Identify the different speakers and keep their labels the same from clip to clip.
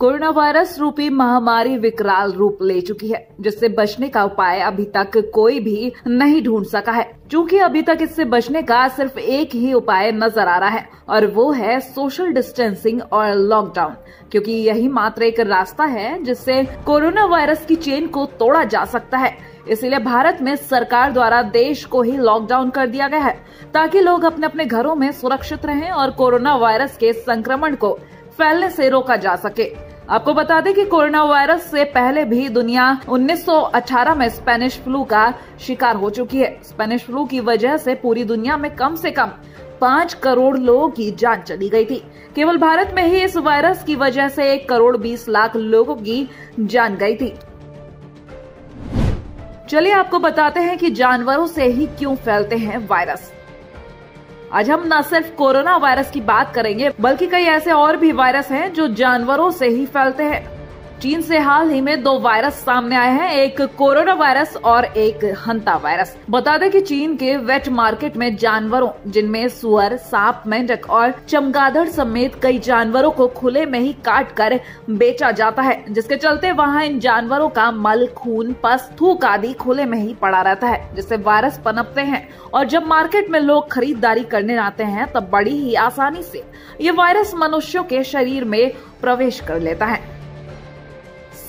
Speaker 1: Corona virus रूपी महामारी विकराल रूप ले चुकी है, जिससे बचने का उपाय अभी तक कोई भी नहीं ढूंढ सका है। क्योंकि अभी तक इससे बचने का सिर्फ़ एक ही उपाय नज़र आ रहा है, और वो है सोशल डिस्टेंसिंग और लॉकडाउन क्योंकि यही मात्र एक रास्ता है जिससे कोरोना वायरस की चेन को तोड़ा जा सकता है। इसीलिए भारत में सरकार द्वारा देश को ही लॉकडाउन कर दिया गया है, ताकि लोग अपने अपने घरों में सुरक्षित रहें और कोरोना वायरस के संक्रमण को फैलने से रोका जा सके। आपको बता दें कि कोरोना वायरस से पहले भी दुनिया 1918 में स्पेनिश फ्लू का शिकार हो चुकी है। स्पेनिश फ्लू की वजह से पूरी दुनिया में कम से कम पाँच करोड़ लोगों की जान चली गई थी। केवल भारत में ही इस वायरस की वजह से एक करोड़ बीस लाख लोगों की जान गई थी। चलिए आपको बताते हैं कि जानवरों से ही क्यों फैलते हैं वायरस। आज हम न सिर्फ़ कोरोना वायरस की बात करेंगे, बल्कि कई ऐसे और भी वायरस हैं जो जानवरों से ही फैलते हैं। चीन से हाल ही में दो वायरस सामने आए हैं, एक कोरोना वायरस और एक हंता वायरस। बता दें कि चीन के वेट मार्केट में जानवरों, जिनमें सुअर, सांप, मेंढक और चमगादड़ समेत कई जानवरों को खुले में ही काट कर बेचा जाता है, जिसके चलते वहाँ इन जानवरों का मल, खून, पस, थूक आदि खुले में ही पड़ा रहता है, जिससे वायरस पनपते हैं। और जब मार्केट में लोग खरीदारी करने आते हैं, तब बड़ी ही आसानी से ये वायरस मनुष्यों के शरीर में प्रवेश कर लेता है।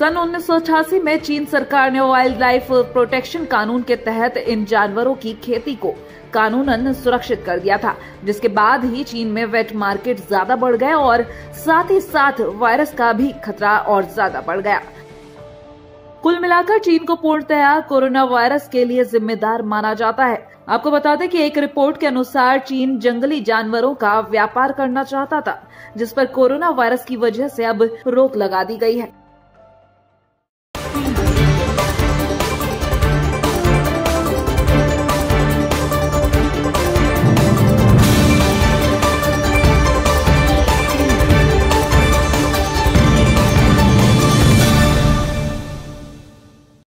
Speaker 1: सन उन्नीस सौ अठासी में चीन सरकार ने वाइल्ड लाइफ प्रोटेक्शन कानून के तहत इन जानवरों की खेती को कानूनन सुरक्षित कर दिया था, जिसके बाद ही चीन में वेट मार्केट ज़्यादा बढ़ गए और साथ ही साथ वायरस का भी खतरा और ज़्यादा बढ़ गया। कुल मिलाकर चीन को पूर्णतया कोरोना वायरस के लिए जिम्मेदार माना जाता है। आपको बता दें कि एक रिपोर्ट के अनुसार चीन जंगली जानवरों का व्यापार करना चाहता था, जिस पर कोरोना वायरस की वजह से अब रोक लगा दी गई है।